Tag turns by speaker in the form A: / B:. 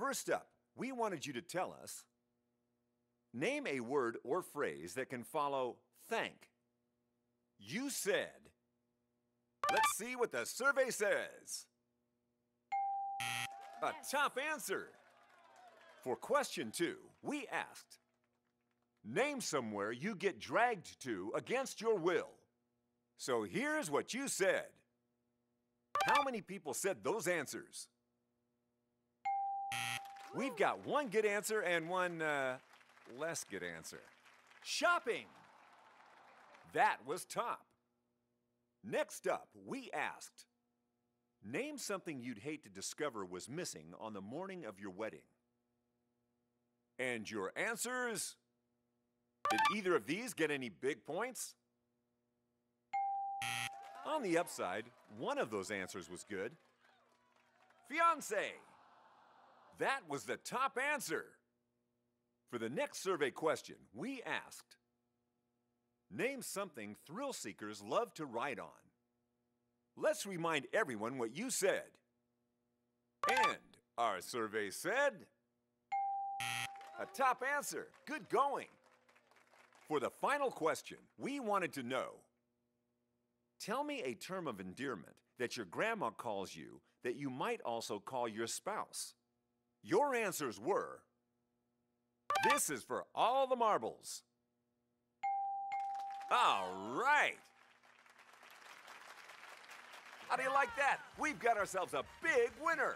A: First up, we wanted you to tell us name a word or phrase that can follow thank. You said. Let's see what the survey says. A top answer. For question two, we asked Name somewhere you get dragged to against your will. So here's what you said. How many people said those answers? We've got one good answer and one uh, less good answer. Shopping. That was top. Next up, we asked Name something you'd hate to discover was missing on the morning of your wedding. And your answers? Did either of these get any big points? On the upside, one of those answers was good. Fiance. That was the top answer. For the next survey question, we asked Name something thrill seekers love to ride on. Let's remind everyone what you said. And our survey said a top answer. Good going. For the final question, we wanted to know Tell me a term of endearment that your grandma calls you that you might also call your spouse. Your answers were This is for all the marbles. All right. How do you like that? We've got ourselves a big winner.